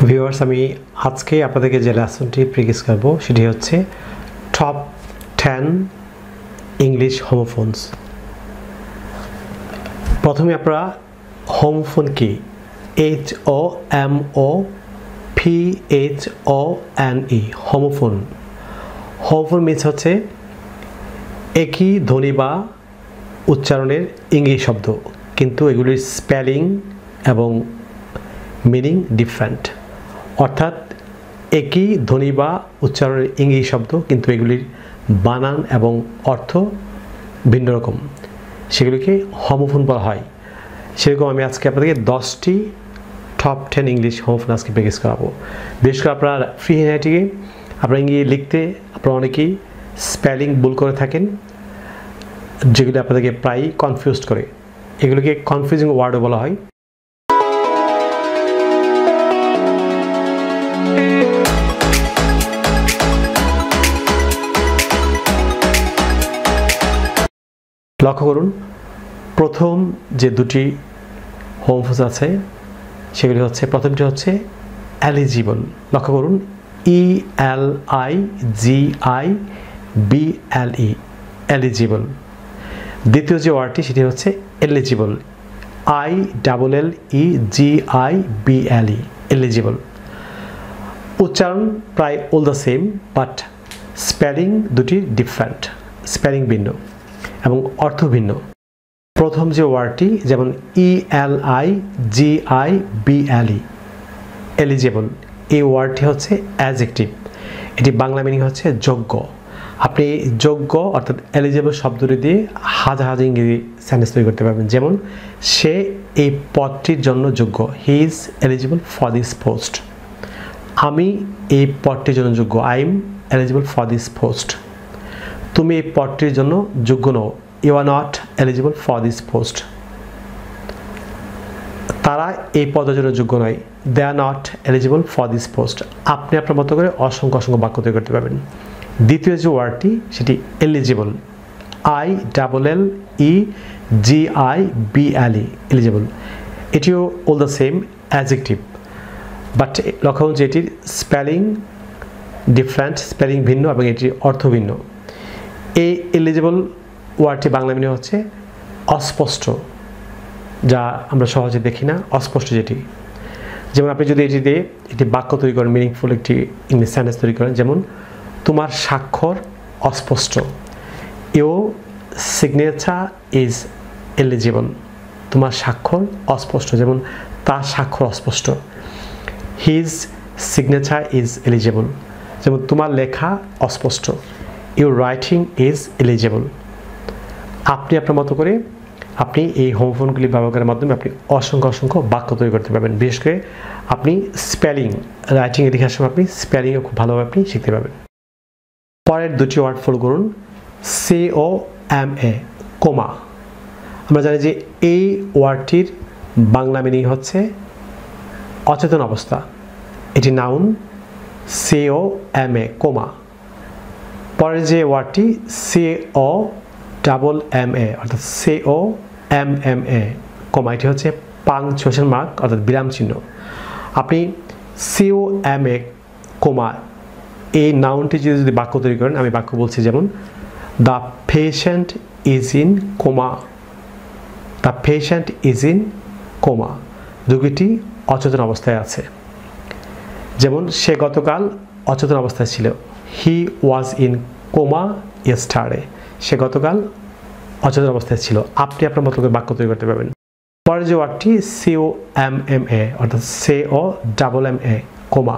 Viewers আমি আজকে আপনাদেরকে যে লেসনটি প্রিকিস করব, সেটি হচ্ছে টপ টেন ইংলিশ হোমোফোনস প্রথমে আপনারা হোমোফোন কি? H O M O P H O N E homophone homophone means হচ্ছে একই ধ্বনি বা উচ্চারণের ইংলিশ শব্দ, কিন্তু এগুলির স্পেলিং এবং মিনিং ডিফারেন্ট অর্থাৎ একই ধ্বনি বা উচ্চারণের ইংরেজি শব্দ, কিন্তু এগুলির বানান এবং অর্থ ভিন্ন রকম। সেগুলিকে হোমোফোন বলা হয়। সেরকম আমি আজকে আপনাদেরকে দশটি টপ টেন ইংলিশ হোমোফোন আজকে প্র্যাকটিস করাবো। বিশেষ করে আপনার ফ্রি হ্যান্ডরাইটিংয়ে আপনারা ইংরেজি লিখতে আপনারা অনেকেই স্পেলিং ভুল করে থাকেন, যেগুলি আপনাদেরকে প্রায়ই কনফিউজ করে। এগুলিকে কনফিউজিং ওয়ার্ডও বলা হয়। লক্ষ্য করুন, প্রথম যে দুটি হোমফোস আছে, সেগুলি হচ্ছে, প্রথমটি হচ্ছে এলিজিবল লক্ষ্য করুন E L I G I B L E eligible দ্বিতীয় যে ওয়ার্ডটি, সেটি হচ্ছে illegible I double L E G I B L E illegible উচ্চারণ প্রায় all the same but spelling দুটি ডিফারেন্ট স্পেলিং ভিন্ন। এবং অর্থ ভিন্ন। প্রথম যে ওয়ার্ডটি, যেমন E L I G I B L E eligible এই ওয়ার্ডটি হচ্ছে অ্যাজেক্টিভ এটি বাংলা মিনিং হচ্ছে যোগ্য। আপনি যোগ্য, অর্থাৎ এলিজেবল শব্দটি দিয়ে হাজার হাজার ইংরেজি সেন্টেন্স তৈরি করতে পারবেন। যেমন, সে এই পদটির জন্য যোগ্য। He is eligible for this post আমি এই পদটির জন্য যোগ্য। I am eligible for this post তুমি এই পদটির জন্য যোগ্য নও। You are not eligible for this post তারা এই পদের জন্য যোগ্য নয়। They are not eligible for this post আপনি আপনার মতো করে অসংখ্য অসংখ্য বাক্য তৈরি করতে পারবেন। দ্বিতীয় যে ওয়ার্ডটি, সেটি illegible I double L E G I B L E illegible এটিও all the same adjective but লক্ষ্য যে এটির স্পেলিং ডিফারেন্ট স্পেলিং ভিন্ন এবং এটির অর্থ ভিন্ন। এই এলিজিবল ওয়ার্ডটি বাংলা মিনে হচ্ছে অস্পষ্ট, যা আমরা সহজে দেখি না। অস্পষ্ট যেটি। যেমন আপনি যদি এটি দিয়ে একটি বাক্য তৈরি করেন মিনিংফুল একটি ইংলিশ সেন্টেন্স তৈরি করেন, যেমন, তোমার স্বাক্ষর অস্পষ্ট। ইউ সিগনেচার ইজ এলিজিবল তোমার স্বাক্ষর অস্পষ্ট। যেমন, তার স্বাক্ষর অস্পষ্ট। হিজ সিগনেচার ইজ এলিজিবল যেমন, তোমার লেখা অস্পষ্ট। ইউর রাইটিং ইজ এলিজেবল আপনি আপনার মতো করে আপনি এই হোমফোনগুলি ব্যবহার করার মাধ্যমে আপনি অসংখ্য অসংখ্য বাক্য তৈরি করতে পারবেন। বিশেষ করে আপনি স্পেলিং এ লেখার সময় আপনি স্পেলিংও খুব ভালোভাবে আপনি শিখতে পারবেন। পরের দুটি ওয়ার্ড ফলো করুন। C O M A coma আমরা জানি যে এই ওয়ার্ডটির বাংলা মিনিং হচ্ছে অচেতন অবস্থা। এটি noun C O M A coma পরের যে ওয়ার্ডটি C O double M A অর্থাৎ C O M M A comma, এটি হচ্ছে পাংচুয়েশন মার্ক, অর্থাৎ বিরাম চিহ্ন। আপনি সিও এম এ কোমা, এই নাউনটি যদি যদি বাক্য তৈরি করেন, আমি বাক্য বলছি যেমন the patient is in coma the patient is in coma রোগীটি অচেতন অবস্থায় আছে। যেমন, সে গতকাল অচেতন অবস্থায় ছিল। হি ওয়াজ ইন কোমা ইয়েস্টারে সে গতকাল অচেতন অবস্থায় ছিল। আপনি আপনার মতো করে বাক্য তৈরি করতে পারবেন। পরের যে ওয়ার্ডটি C O M M A অর্থাৎ C O double M A comma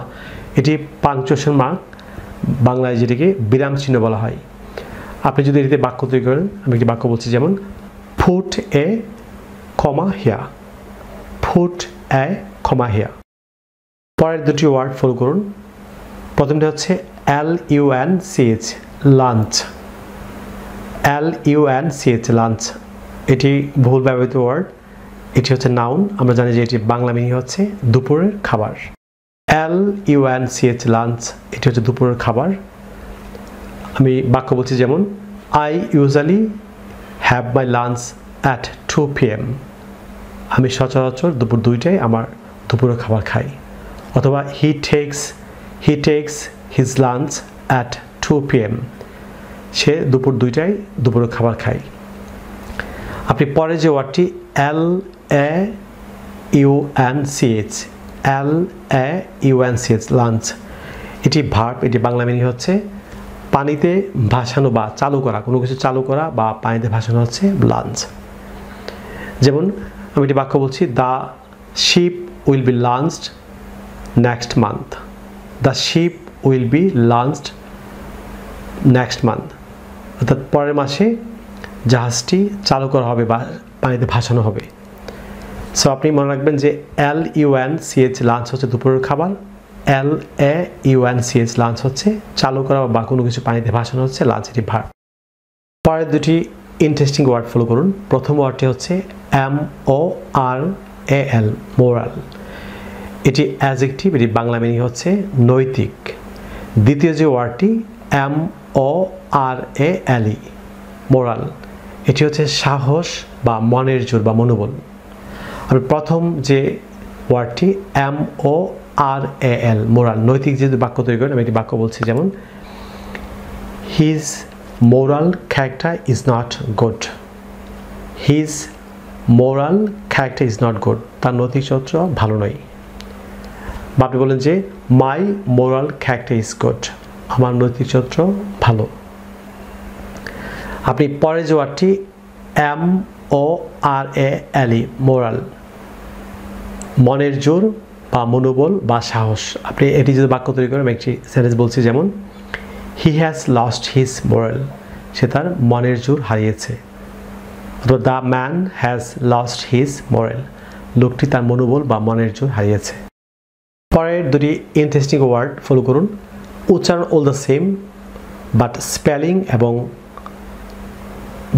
এটি পাংচুয়েশন মার্ক বাংলায় যেটিকে বিরাম চিহ্ন বলা হয়। আপনি যদি এটিতে বাক্য তৈরি করেন, আমি একটি বাক্য বলছি, যেমন ফুট এ কমা হিয়া ফুট এ ক্ষমা হিয়া পরের দুটি ওয়ার্ড ফলো করুন। প্রথমটি হচ্ছে L U N C H lunch L U N C H lunch এটি ভুল ব্যবহৃত ওয়ার্ড এটি হচ্ছে নাউন আমরা জানি যে এটি বাংলা মিনিং হচ্ছে দুপুরের খাবার। L U N C H lunch এটি হচ্ছে দুপুরের খাবার। আমি বাক্য বলছি যেমন I usually have my lunch at two PM M আমি সচরাচর দুপুর দুইটায় আমার দুপুরের খাবার খাই। অথবা he takes he takes his lunch at two PM M সে দুপুর দুইটায় দুপুরের খাবার খায়। আপনি পরে যে ওয়ার্ডটি L A U N C H L A U N C H launch এটি ভার্ব এটি বাংলা মিনিং হচ্ছে পানিতে ভাসানো বা চালু করা, কোনো কিছু চালু করা বা পানিতে ভাসানো হচ্ছে লাঞ্চ যেমন, আমি এটি বাক্য বলছি the ship will be launched next month the ship will be launched next month অর্থাৎ পরের মাসে জাহাজটি চালু করা হবে বা পানিতে ভাসানো হবে। সো আপনি মনে রাখবেন যে এল ইউএন সিএইচ লাঞ্চ হচ্ছে দুপুরের খাবার। L A U N C H launch হচ্ছে, চালু করা বা কোনো কিছু পানিতে ভাসানো হচ্ছে লাঞ্চ এটি ভার। পরের দুটি ইন্টারেস্টিং ওয়ার্ড ফলো করুন। প্রথম ওয়ার্ডটি হচ্ছে M O R A L moral এটি অ্যাজেক্টিভ এটি বাংলা মিনিং হচ্ছে নৈতিক। দ্বিতীয় যে ওয়ার্ডটি, এম ও আর এ ই, মোরাল। এটি হচ্ছে সাহস বা মনের জোর বা মনোবল। আমি প্রথম যে ওয়ার্ডটি, M O R A L, moral, নৈতিক যে বাক্য তৈরি করেন, আমি একটি বাক্য বলছি যেমন his moral character is not good his moral character is not good তার নৈতিক চরিত্র ভালো নয়। আপনি বলেন যে my moral character is good আমার নৈতিক চরিত্র ভালো। আপনি পরে যে ওয়ার্ডটি এম ও আর এ এলি মোরাল মনের জোর বা মনোবল বা সাহস। আপনি এটি যদি বাক্য তৈরি করেন একটি সেন্টেন্স বলছি যেমন he has lost his morale সে তার মনের জোর হারিয়েছে। অথবা the man has lost his morale লোকটি তার মনোবল বা মনের জোর হারিয়েছে। পরের দুটি ইন্টারেস্টিং ওয়ার্ড ফলো করুন। উচ্চারণ all the same but spelling এবং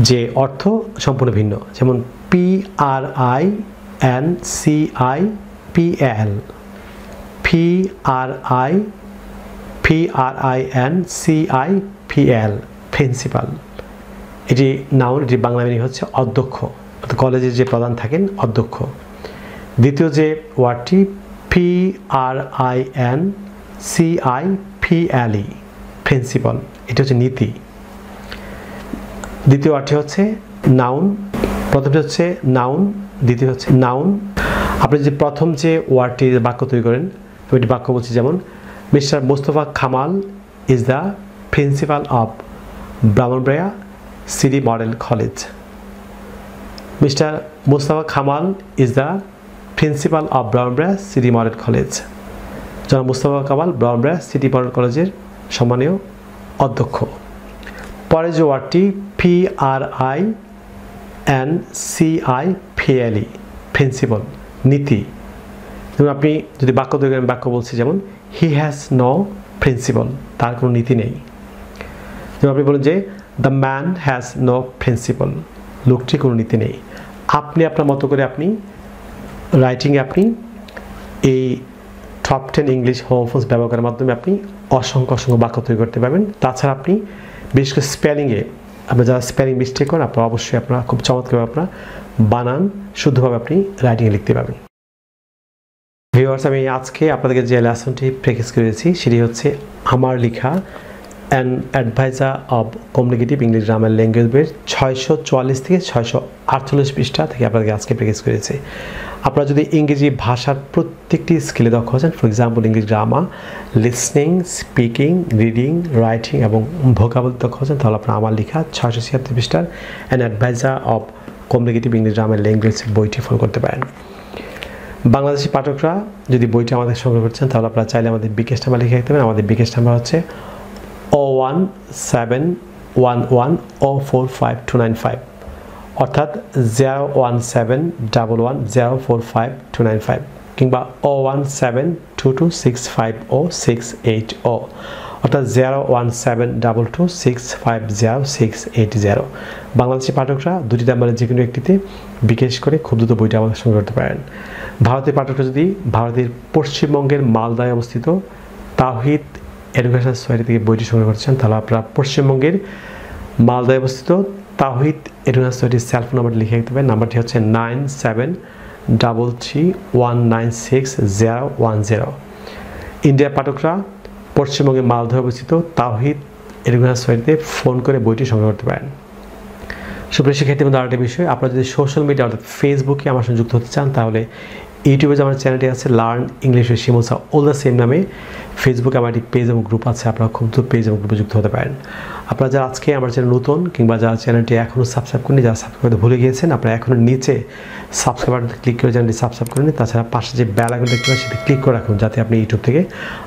যে অর্থ সম্পূর্ণ ভিন্ন। যেমন P R I N C I P L P R I P R I N C I P L principal এটি নাউন এটি বাংলা মিনিং হচ্ছে অধ্যক্ষ। কলেজের যে প্রধান থাকেন, অধ্যক্ষ। দ্বিতীয় যে ওয়ার্ডটি P R I N C P L principle এটি হচ্ছে নীতি। দ্বিতীয় অর্থে হচ্ছে নাউন প্রথমটি হচ্ছে নাউন দ্বিতীয় হচ্ছে নাউন আপনি যে প্রথম যে ওয়ার্ডটি বাক্য তৈরি করেন, ওইটি বাক্য বলছি যেমন, mister Mostafa Kamal is the principal of Brahmanbaria city model college. Mister Mostafa Kamal is the principal of Brahmanbaria city model college. জনাব মুস্তফা কামাল ব্রাহ্মণবাড়িয়া সিটি মডেল কলেজের সম্মানীয় অধ্যক্ষ। পরে যে ওয়ার্ডটি P R I N C I P L E principal নীতি। যেমন আপনি যদি বাক্য তৈরি করেন বাক্য বলছি যেমন হি হ্যাজ নো প্রিন্সিপাল তার কোনো নীতি নেই। যেমন আপনি বলেন যে the man has no principal লোকটির কোনো নীতি নেই। আপনি আপনার মতো করে আপনি রাইটিংয়ে আপনি, এই top ten English homophones ব্যবহার করার মাধ্যমে আপনি অসংখ্য অসংখ্য বাক্য তৈরি করতে পারবেন। তাছাড়া আপনি বিশেষ করে স্পেলিংয়ে আপনার যারা স্পেলিং মিস্টেক করেন, আপনার অবশ্যই আপনারা খুব চমৎকারভাবে আপনার বানান, শুদ্ধভাবে আপনি রাইটিংয়ে লিখতে পারবেন। ভিউয়ার্স আমি আজকে আপনাদেরকে যে লেসনটি প্র্যাকটিস করেছি, সেটি হচ্ছে আমার লেখা an adviser of communicative English grammar language বের ছয়শো চুয়াল্লিশ থেকে ছয়শো আটচল্লিশ পৃষ্ঠা থেকে আপনাদেরকে আজকে প্র্যাকটিস করেছি। আপনারা যদি ইংরেজি ভাষার প্রত্যেকটি স্কিলে দক্ষ হচ্ছেন for example English grammar listening speaking reading writing এবং ভোকাবল দক্ষ হচ্ছেন তাহলে আপনার আমার লেখা ছয়শো ছিয়াত্তর পৃষ্ঠার an adviser of communicative English grammar language বইটি ফলো করতে পারেন। বাংলাদেশি পাঠকরা যদি বইটি আমাদের সংগ্রহ করছেন তাহলে আপনারা চাইলে আমাদের বিকেশ নাম্বার লিখে রাখতে পারেন। আমাদের বিকেশ নাম্বার হচ্ছে অর্থাৎ zero one seven double one zero four five two nine five কিংবা O one seven two two six five O six eight O অর্থাৎ zero one seven double two six five zero six eight zero Bangladeshi পাঠকরা দুটি নাম্বারের যে কোনো একটিতে বিশেষ করে খুব দ্রুত বইটা আমাদের সঙ্গে করতে পারেন। ভারতের পাঠকরা যদি ভারতের পশ্চিমবঙ্গের মালদায় অবস্থিত তাহিদ এডুকেশন সোসাইটি থেকে বইটি সংগ্রহ করছেন তাহলে আপনারা পশ্চিমবঙ্গের মালদায় অবস্থিত তাহিদ এডুকেশন সোসাইটির সেলফ নাম্বার লিখে রাখতে পারেন নাম্বারটি হচ্ছে nine seven double three one nine six zero one zero. India পাঠকরা পশ্চিমবঙ্গের মালদহ অবস্থিত তাহিদ এডুকেশন সোসাইটিতে ফোন করে বইটি সংগ্রহ করতে পারেন। সুপ্রিয় শিক্ষার্থী মধ্যে আরেকটা বিষয়, আপনারা যদি সোশ্যাল মিডিয়া অর্থাৎ ফেসবুকে আমার সঙ্গে যুক্ত হতে চান, তাহলে ইউটিউবে যে আমার চ্যানেলটি আছে লার্ন ইংলিশের সিমোসা শিমোসা অল দ্য সেম নামে ফেসবুকে আমার একটি পেজ এবং গ্রুপ আছে, আপনারা খুব দ্রুত পেজ এবং গ্রুপে যুক্ত হতে পারেন। আপনারা যারা আজকে আমার চ্যানেল নতুন কিংবা যারা চ্যানেলটি এখনও সাবস্ক্রাইব করেনি যারা সাবস্ক্রাইব করতে ভুলে গিয়েছেন, আপনারা এখনও নিচে সাবস্ক্রাইব ক্লিক করে চ্যানেলটি সাবস্ক্রাইব করে নিন। তাছাড়া পাশে যে বেল আইকন দেখতে পাচ্ছেন, সেটা ক্লিক করে রাখুন যাতে আপনি ইউটিউব থেকে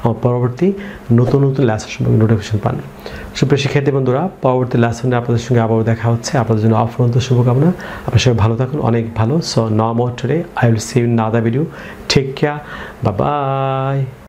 আমার পরবর্তী নতুন নতুন লেসন সম্পর্কে নোটিফিকেশন পান। সুপ্রিয় শিক্ষার্থী বন্ধুরা, পরবর্তী লেসনে আপনাদের সঙ্গে আবারও দেখা হচ্ছে। আপনাদের জন্য অফরন্ত শুভকামনা। আপনার সবাই ভালো থাকুন, অনেক ভালো। So no more today I will see you other video care bye bye